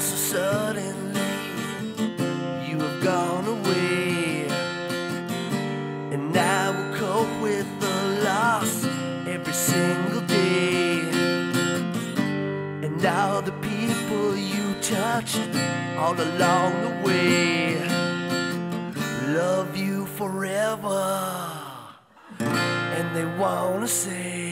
so suddenly you have gone away. And I will cope with the loss every single day. And all the people you touched all along the way love you forever. And they wanna say.